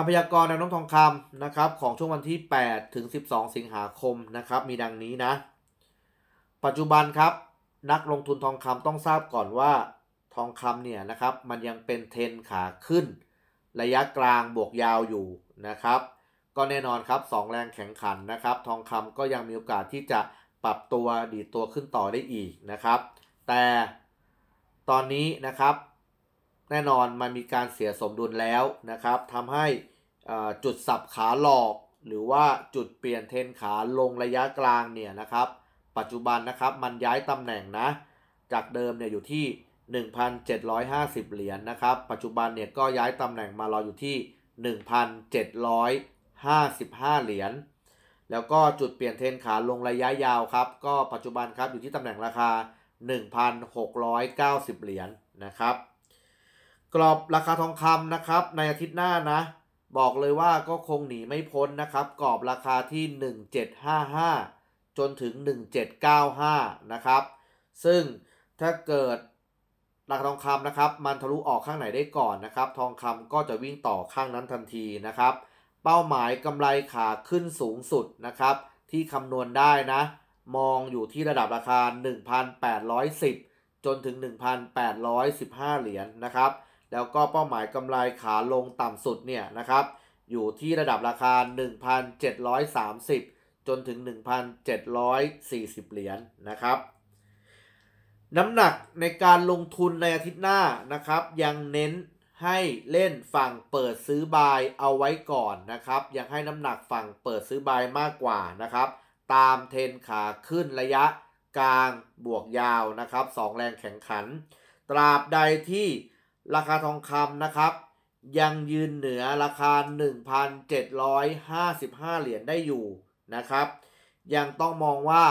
คำพยากรณ์แนวโน้มทองคำนะครับของช่วงวันที่ 8 ถึง 12 สิงหาคมนะครับมีดังนี้นะ ปัจจุบันครับนักลงทุนทองคำต้องทราบก่อนว่าทองคำเนี่ยนะครับมันยังเป็นเทรนขาขึ้น ระยะกลางบวกยาวอยู่นะครับ ก็แน่นอนครับสองแรงแข่งขันนะครับ ทองคำก็ยังมีโอกาสที่จะปรับตัวดีตัวขึ้นต่อได้อีกนะครับ แต่ตอนนี้นะครับ แน่นอนมันมีการเสียสมดุลแล้วนะครับทำให้จุดสับขาหลอก หรือว่าจุดเปลี่ยนเทนขาลงระยะกลางเนี่ยนะครับ ปัจจุบันนะครับมันย้ายตำแหน่งนะ จากเดิมเนี่ยอยู่ที่ 1,750 เหรียญนนะครับ ปัจจุบันเนี่ยก็ย้ายตำแหน่งมารออยู่ที่ 1,755 เหรียญแล้วก็จุดเปลี่ยนเทนขาลงระยะยาวครับ ก็ปัจจุบันครับอยู่ที่ตำแหน่งราคา 1,690 เหรียญนนะครับ กรอบราคาทองคำนะครับ ในอาทิตย์หน้านะ บอกเลยว่าก็คงหนีไม่พ้นนะครับ กรอบราคาที่ 1755 จนถึง 1795 นะครับ ซึ่งถ้าเกิดราคาทองคำนะครับ มันทะลุออกข้างไหนได้ก่อนนะครับ ทองคำก็จะวิ่งต่อข้างนั้นทันทีนะครับ เป้าหมายกำไรขาขึ้นสูงสุดนะครับ ที่คำนวณได้นะ มองอยู่ที่ระดับราคา 1,810 จนถึง 1,815 เหรียญนนะครับ แล้วก็เป้าหมายกำไรขาลงต่ำสุดเนี่ยนะครับอยู่ที่ระดับราคา 1,730 จนถึง 1,740 เหรียญนนะครับ น้ำหนักในการลงทุนในอาทิตย์หน้านะครับ ยังเน้นให้เล่นฝั่งเปิดซื้อบายเอาไว้ก่อนนะครับ ยังให้น้ำหนักฝั่งเปิดซื้อบายมากกว่านะครับ ตามเทนขาขึ้นระยะกลางบวกยาวนะครับสองแรงแข่งขัน ตราบใดที่ ราคาทองคำนะครับ ยังยืนเหนือราคา 1,755 เหรียญได้อยู่นะครับ ยังต้องมองว่า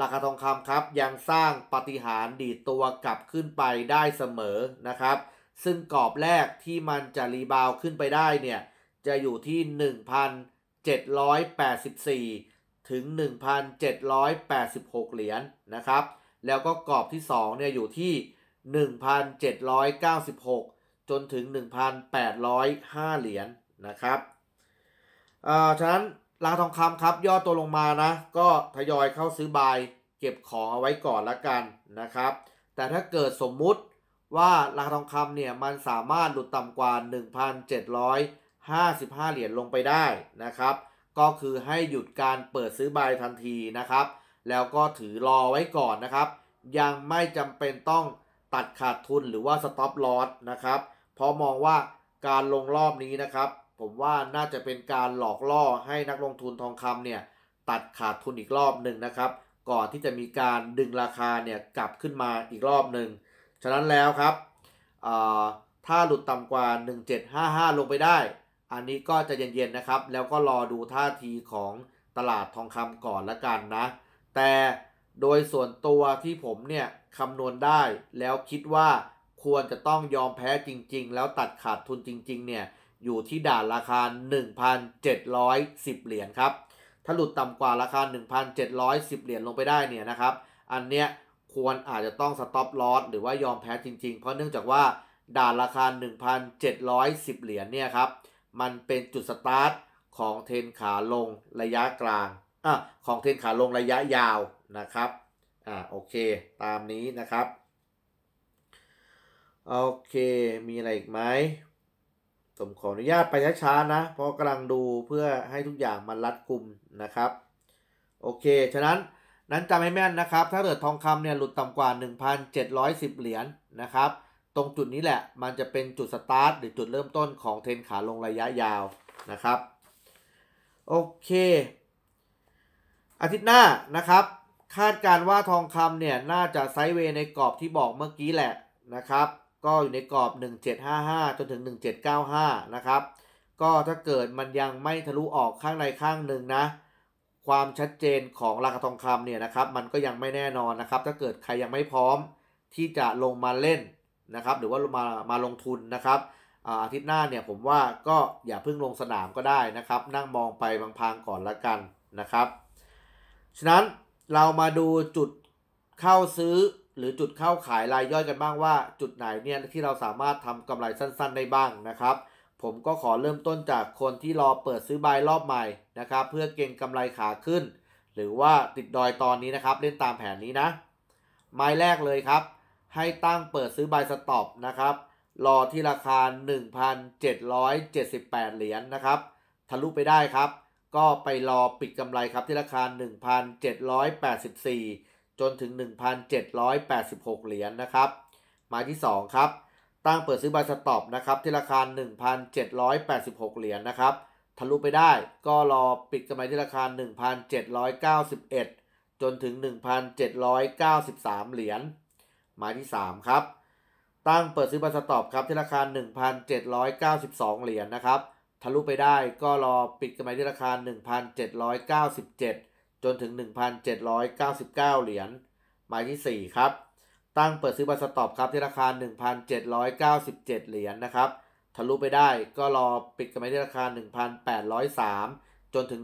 ราคาทองคำครับ ยังสร้างปฏิหารดีดตัวกลับขึ้นไปได้เสมอนะครับ ซึ่งกรอบแรกที่มันจะรีบาวขึ้นไปได้เนี่ยจะอยู่ที่ 1,784 ถึง 1,786 เหรียญนนะครับ แล้วก็กรอบที่2เนี่ยอยู่ที่ 1,796 จนถึง 1,805 เหรียญนนะครับเอ่าฉะนั้นราคาทองคำครับย่อตัวลงมานะ ก็ทยอยเข้าซื้อบายเก็บของเอาไว้ก่อนละกันนะครับ แต่ถ้าเกิดสมมุติว่าราคาทองคำเนี่ยมันสามารถหลุดต่ำกว่า 1,755 เหรียญลงไปได้นะครับ ก็คือให้หยุดการเปิดซื้อบายทันทีนะครับ แล้วก็ถือรอไว้ก่อนนะครับ ยังไม่จำเป็นต้อง ตัดขาดทุนหรือว่าสต็อปลอสนะครับเพราะมองว่าการลงรอบนี้นะครับ ผมว่าน่าจะเป็นการหลอกล่อให้นักลงทุนทองคำเนี่ยตัดขาดทุนอีกรอบหนึ่งนะครับ ก่อนที่จะมีการดึงราคาเนี่ยกลับขึ้นมาอีกรอบหนึ่งฉะนั้นแล้วครับถ้าหลุดต่ำกว่า 1755 ลงไปได้ อันนี้ก็จะเย็นๆนะครับ แล้วก็รอดูท่าทีของตลาดทองคำก่อนละกันนะ แต่ โดยส่วนตัวที่ผมเนี่ยคำนวณได้ แล้วคิดว่าควรจะต้องยอมแพ้จริง ๆ แล้วตัดขาดทุนจริง ๆ เนี่ย อยู่ที่ด่านราคา 1,710 เหรียญครับ ถ้าหลุดต่ำกว่าราคา 1,710 เหรียญลงไปได้เนี่ยนะครับ อันเนี้ยควรอาจจะต้องสต็อปลอสหรือว่ายอมแพ้จริง ๆ เพราะเนื่องจากว่าด่านราคา 1,710 เหรียญเนี่ยครับ มันเป็นจุดสตาร์ทของเทนขาลงระยะกลางอะของเทนขาลงระยะยาว นะครับอ่าโอเคตามนี้นะครับโอโอเคมีอะไรอีกไหมผมขออนุญาตไปช้าๆนะ เพราะกำลังดูเพื่อให้ทุกอย่างมันรัดกุมนะครับโอเค ฉะนั้นนั้นจำให้แม่นนะครับ ถ้าเกิดทองคำเนี่ยหลุดต่ำกว่า 1,710 เหรียญนนะครับ ตรงจุดนี้แหละมันจะเป็นจุดสตาร์ทหรือจุดเริ่มต้นของเทรนขาลงระยะยาวนะครับ โอเค อาทิตย์หน้านะครับ คาดการว่าทองคำเนี่ยน่าจะ sideway ในกรอบที่บอกเมื่อกี้แหละนะครับ ก็อยู่ในกรอบ 1755 จนถึง 1795 นะครับ ก็ถ้าเกิดมันยังไม่ทะลุออกข้างในข้างหนึ่งนะ ความชัดเจนของราคาทองคำเนี่ยนะครับ มันก็ยังไม่แน่นอนนะครับ ถ้าเกิดใครยังไม่พร้อมที่จะลงมาเล่นนะครับ หรือว่ามามาลงทุนนะครับอาทิตย์หน้าเนี่ยผมว่าก็อย่าเพิ่งลงสนามก็ได้นะครับ นั่งมองไปบางพางก่อนละกันนะครับ ฉะนั้น เรามาดูจุดเข้าซื้อหรือจุดเข้าขายรายย่อยกันบ้างว่า จุดไหนเนี่ยที่เราสามารถทำกำไรสั้นๆได้บ้างนะครับ ผมก็ขอเริ่มต้นจากคนที่รอเปิดซื้อบายรอบใหม่นะครับ เพื่อเก็งกำไรขาขึ้น หรือว่าติดดอยตอนนี้นะครับ เล่นตามแผนนี้นะ ไม้แรกเลยครับ ให้ตั้งเปิดซื้อบายสต็อปนะครับ รอที่ราคา 1,778 เหรียญนนะครับ ทะลุไปได้ครับ ก็ไปรอปิดกำไรครับที่ราคา 1,784 จนถึง 1,786 เหรียญนนะครับ ไม้ที่ 2 ครับ ตั้งเปิดซื้อ buy stop นะครับที่ราคา 1,786 เหรียญนนะครับ ทะลุไปได้ก็รอปิดกำไรที่ราคา 1,791 จนถึง 1,793 เหรียญ ไม้ที่ 3 ครับ ตั้งเปิดซื้อ buy stop ครับที่ราคา 1,792 เหรียญนนะครับ ทะลุไปได้ก็รอปิดกำไรที่ราคา 1,797 จนถึง 1,799 เหรียญไม้ที่ 4 ครับ ตั้งเปิดซื้อ buy stop ครับที่ราคา 1,797 เหรียญนนะครับทะลุไปได้ก็รอปิดกำไรที่ราคา 1,803 จนถึง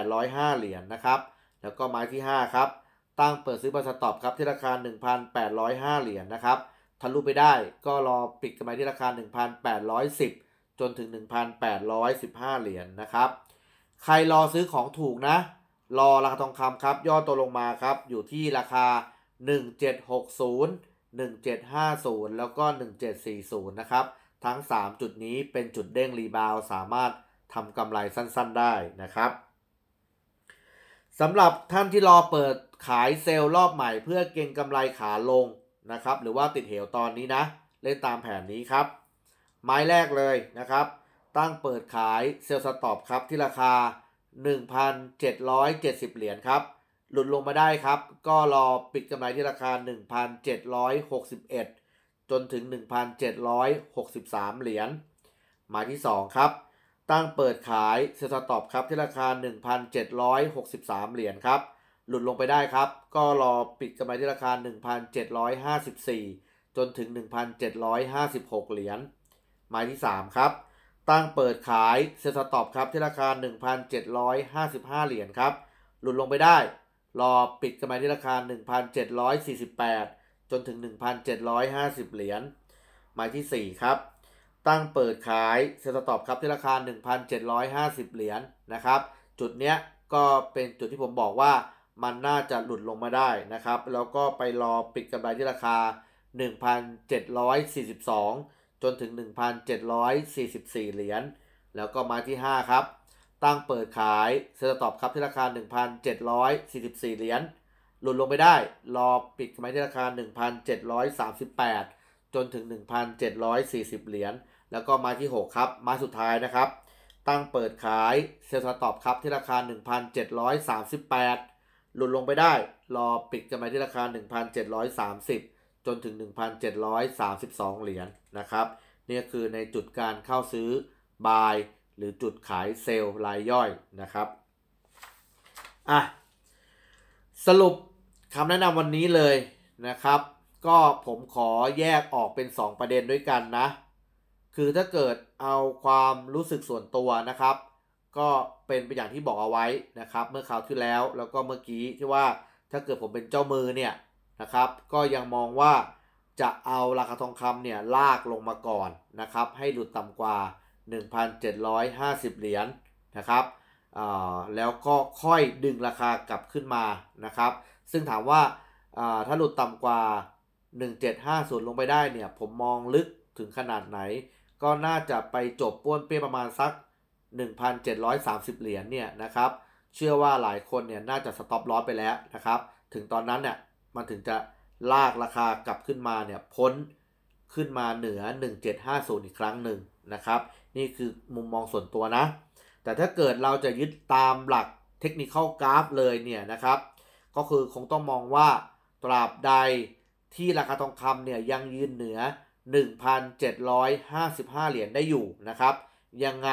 1,805 เหรียญนะครับแล้วก็ไม้ที่ 5 ครับ ตั้งเปิดซื้อ buy stop ครับที่ราคา 1,805 เหรียญนะครับทะลุไปได้ก็รอปิดกำไรที่ราคา 1,810 จนถึง 1,815 เหรียญนะครับ ใครรอซื้อของถูกนะ รอราคาทองคำครับ ย่อตัวลงมาครับ อยู่ที่ราคา 1760 1750 แล้วก็ 1740 นะครับ ทั้ง 3 จุดนี้เป็นจุดเด้งรีบาวสามารถทำกำไรสั้นๆได้นะครับสำหรับท่านที่รอเปิดขายเซลล์รอบใหม่เพื่อเก็งกำไรขาลงนะครับ หรือว่าติดเหวตอนนี้นะ เล่นตามแผนนี้ครับ ไม้แรกเลยนะครับ ตั้งเปิดขายเซลล์สต็อปครับที่ราคา 1,770 เหรียญครับ หลุดลงมาได้ครับ ก็รอปิดกำไรที่ราคา 1,761 จนถึง 1,763 เหรียญหมายที่ 2 ครับ ตั้งเปิดขาย sell stop ครับที่ราคา 1,763 เหรียญครับหลุดลงไปได้ครับ ก็รอปิดกำไรที่ราคา 1,754 จนถึง 1,756 เหรียญ ไม้ที่ 3 ครับ ตั้งเปิดขาย sell stop ครับที่ราคา 1,755 เหรียญครับ หลุดลงไปได้ รอปิดกำไรที่ราคา 1,748 จนถึง 1,750 เหรียญไม้ที่ 4 ครับ ตั้งเปิดขาย sell stop ครับที่ราคา 1,750 เหรียญนะครับ จุดเนี้ยก็เป็นจุดที่ผมบอกว่ามันน่าจะหลุดลงมาได้นะครับ แล้วก็ไปรอปิดกำไรที่ราคา 1,742 จนถึง 1,744 เหรียญ แล้วก็ไม้ที่ 5 ครับ ตั้งเปิดขาย sell stop ครับที่ราคา 1,744 เหรียญ หลุดลงไปได้ รอปิดกำไรที่ราคา 1,738 จนถึง 1,740 เหรียญ แล้วก็มาที่ 6 ครับมาสุดท้ายนะครับ ตั้งเปิดขายเซลล์ตอบครับที่ราคา 1,738 หลุดลงไปได้ รอปิดกำไรที่ราคา 1,730 จนถึง 1,732 เหรียญนะครับนี่คือในจุดการเข้าซื้อบายหรือจุดขายเซลล์รายย่อยนะครับอะสรุปคำแนะนำวันนี้เลยนะครับ ก็ผมขอแยกออกเป็น 2 ประเด็นด้วยกันนะ คือถ้าเกิดเอาความรู้สึกส่วนตัวนะครับ ก็เป็นไปอย่างที่บอกเอาไว้นะครับ เมื่อคราวที่แล้วแล้วก็เมื่อกี้ที่ว่าถ้าเกิดผมเป็นเจ้ามือเนี่ย นะครับ ก็ยังมองว่าจะเอาราคาทองคำเนี่ยลากลงมาก่อนนะครับ ให้หลุดต่ำกว่า 1,750 เหรียญนะครับแล้วก็ค่อยดึงราคากลับขึ้นมานะครับ ซึ่งถามว่าถ้าหลุดต่ำกว่า 1750 ลงไปได้เนี่ย ผมมองลึกถึงขนาดไหน ก็น่าจะไปจบป้วนเปี้ยประมาณสัก 1,730 เหรียญเนี่ยนะครับ เชื่อว่าหลายคนเนี่ยน่าจะสต็อปลอสไปแล้วนะครับ ถึงตอนนั้นเนี่ย มันถึงจะลากราคากลับขึ้นมาเนี่ยพ้นขึ้นมาเหนือ 1750 อีกครั้งหนึ่งนะครับ นี่คือมุมมองส่วนตัวนะ แต่ถ้าเกิดเราจะยึดตามหลักเทคนิคกราฟเลยเนี่ยนะครับ ก็คือคงต้องมองว่าตราบใดที่ราคาทองคำเนี่ยยังยืนเหนือ 1,755 เหรียญได้อยู่นะครับ ยังไง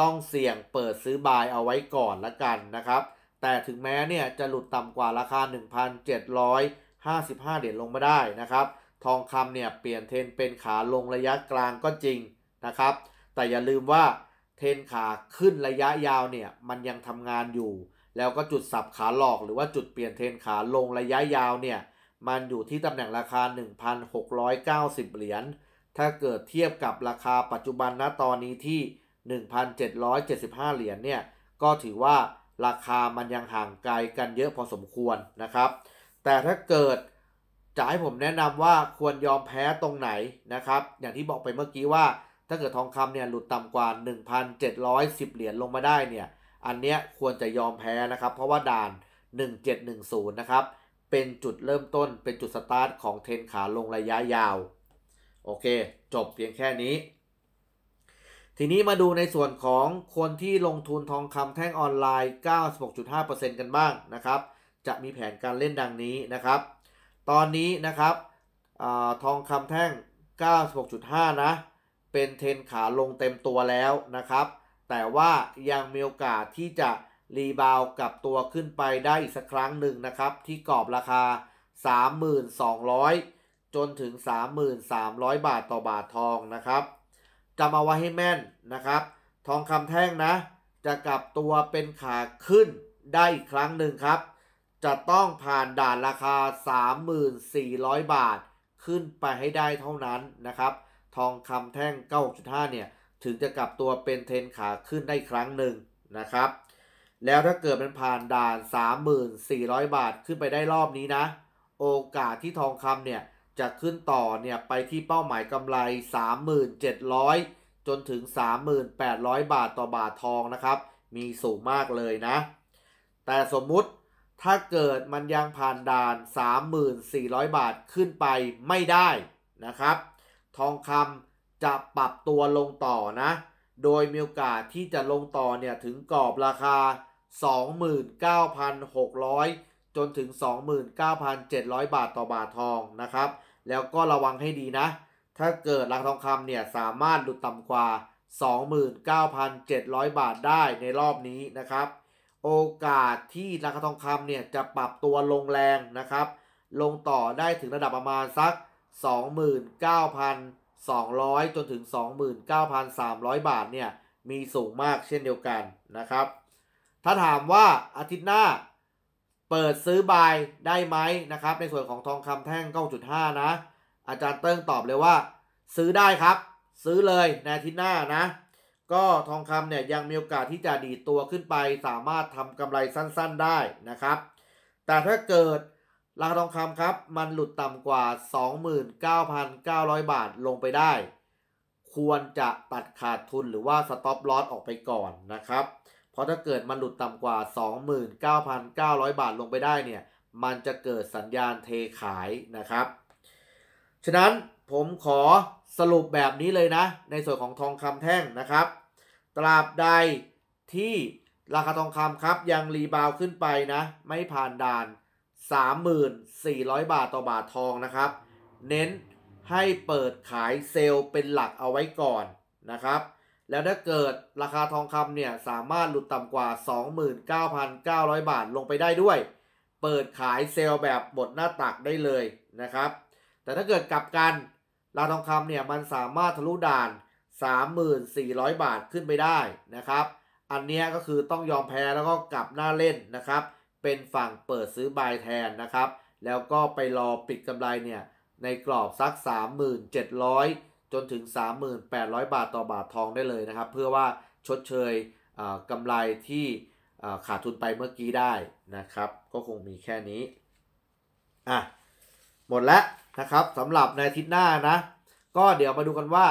ต้องเสี่ยงเปิดซื้อบายเอาไว้ก่อนละกันนะครับ แต่ถึงแม้เนี่ยจะหลุดต่ำกว่าราคา 1,755 เหรียญลงมาได้นะครับ ทองคำเนี่ยเปลี่ยนเทรนเป็นขาลงระยะกลางก็จริงนะครับ แต่อย่าลืมว่าเทรนขาขึ้นระยะยาวเนี่ยมันยังทำงานอยู่ แล้วก็จุดสับขาหลอกหรือว่าจุดเปลี่ยนเทรนขาลงระยะยาวเนี่ยมันอยู่ที่ตำแหน่งราคา 1,690 เหรียญ ถ้าเกิดเทียบกับราคาปัจจุบันณตอนนี้ที่ 1,775 เหรียญเนี่ยก็ถือว่า ราคามันยังห่างไกลกันเยอะพอสมควรนะครับ แต่ถ้าเกิดจะให้ผมแนะนำว่าควรยอมแพ้ตรงไหนนะครับ อย่างที่บอกไปเมื่อกี้ว่า ถ้าเกิดทองคำเนี่ยหลุดต่ำกว่า 1,710 เหรียญลงมาได้เนี่ย อันเนี้ยควรจะยอมแพ้นะครับ เพราะว่าด่าน 1710 นะครับ เป็นจุดเริ่มต้นเป็นจุดสตาร์ทของเทรนขาลงระยะยาว โอเค จบเพียงแค่นี้ ทีนี้มาดูในส่วนของคนที่ลงทุนทองคำแท่งออนไลน์ 96.5%กันบ้างนะครับ จะมีแผนการเล่นดังนี้นะครับ ตอนนี้นะครับอทองคำแท่ง 96.5 นะ เป็นเทรนขาลงเต็มตัวแล้วนะครับ แต่ว่ายังมีโอกาสที่จะรีบาวกับตัวขึ้นไปได้อีกสักครั้งหนึ่งนะครับ ที่กรอบราคา 3,200จนถึง 3,300 บาทต่อบาททองนะครับ จำเอาไว้ให้แม่นนะครับ ทองคำแท่งนะ จะกลับตัวเป็นขาขึ้นได้อีกครั้งหนึ่งครับ จะต้องผ่านด่านราคา 3,400 บาท ขึ้นไปให้ได้เท่านั้นนะครับ ทองคำแท่ง 9.5 เนี่ย ถึงจะกลับตัวเป็นเทนขาขึ้นได้ครั้งหนึ่งนะครับ แล้วถ้าเกิดมันผ่านด่าน 3,400 บาทขึ้นไปได้รอบนี้นะ โอกาสที่ทองคำเนี่ย จะขึ้นต่อเนี่ยไปที่เป้าหมายกำไร 3,700 จนถึง 3,800 บาทต่อบาททองนะครับ มีสูงมากเลยนะ แต่สมมุติถ้าเกิดมันยังผ่านด่าน 3,400 บาทขึ้นไปไม่ได้นะครับ ทองคำจะปรับตัวลงต่อนะ โดยมีโอกาสที่จะลงต่อเนี่ยถึงกรอบราคา 29,600 จนถึง 29,700 บาทต่อบาททองนะครับ แล้วก็ระวังให้ดีนะ ถ้าเกิดราคาทองคำเนี่ยสามารถหลุดต่ำกว่า 29,700 บาทได้ในรอบนี้นะครับ โอกาสที่ราคาทองคำเนี่ยจะปรับตัวลงแรงนะครับ ลงต่อได้ถึงระดับประมาณสัก 29,200 จนถึง 29,300 บาทเนี่ยมีสูงมากเช่นเดียวกันนะครับ ถ้าถามว่าอาทิตย์หน้า เปิดซื้อบายได้ไหมนะครับ ในส่วนของทองคำแท่ง9.5 นะ อาจารย์เติ้งตอบเลยว่า ซื้อได้ครับ ซื้อเลยในอาทิตย์หน้านะ ก็ทองคำเนี่ยยังมีโอกาสที่จะดีตัวขึ้นไป สามารถทำกำไรสั้นๆได้นะครับ แต่ถ้าเกิดราคาทองคำครับ มันหลุดต่ำกว่า 29,900 บาทลงไปได้ ควรจะตัดขาดทุนหรือว่าสต็อปลอสออกไปก่อนนะครับ ราะถ้าเกิดมันหลุดต่ำกว่า 29,900 บาทลงไปได้เนี่ย มันจะเกิดสัญญาณเทขายนะครับ ฉะนั้นผมขอสรุปแบบนี้เลยนะ ในส่วนของทองคำแท่งนะครับ ตราบใดที่ราคาทองคำครับยังรีบาวขึ้นไปนะ ไม่ผ่านด่าน 3,400 บาทต่อบาททองนะครับ เน้นให้เปิดขายเซลล์เป็นหลักเอาไว้ก่อนนะครับ แล้วถ้าเกิดราคาทองคำเนี่ยสามารถหลุดต่ำกว่า 29,900 บาทลงไปได้ด้วย เปิดขายเซลล์แบบหมดหน้าตักได้เลยนะครับ แต่ถ้าเกิดกลับกันราคาทองคำเนี่ยมันสามารถทะลุด่าน 3,400 บาทขึ้นไปได้นะครับ อันนี้ก็คือต้องยอมแพ้แล้วก็กลับหน้าเล่นนะครับ เป็นฝั่งเปิดซื้อบายแทนนะครับ แล้วก็ไปรอปิดกำไรเนี่ยในกรอบสัก 3,700 จนถึง 3,800 บาทต่อบาททองได้เลยนะครับ เพื่อว่าชดเชยกำไรที่ขาดทุนไปเมื่อกี้ได้นะครับ ก็คงมีแค่นี้อะหมดแล้วนะครับสำหรับในอาทิตย์หน้านะ ก็เดี๋ยวมาดูกันว่า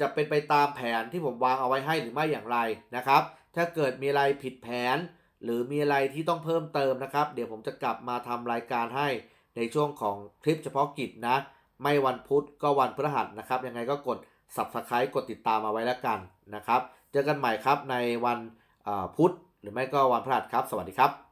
จะเป็นไปตามแผนที่ผมวางเอาไว้ให้หรือไม่อย่างไรนะครับ ถ้าเกิดมีอะไรผิดแผน หรือมีอะไรที่ต้องเพิ่มเติมนะครับ เดี๋ยวผมจะกลับมาทำรายการให้ในช่วงของคลิปเฉพาะกิจนะ ไม่วันพุธก็วันพฤหัสนะครับ ยังไงก็กด subscribe กดติดตามมาไว้แล้วกันนะครับ เจอกันใหม่ครับในวันพุธหรือไม่ก็วันพฤหัสครับ สวัสดีครับ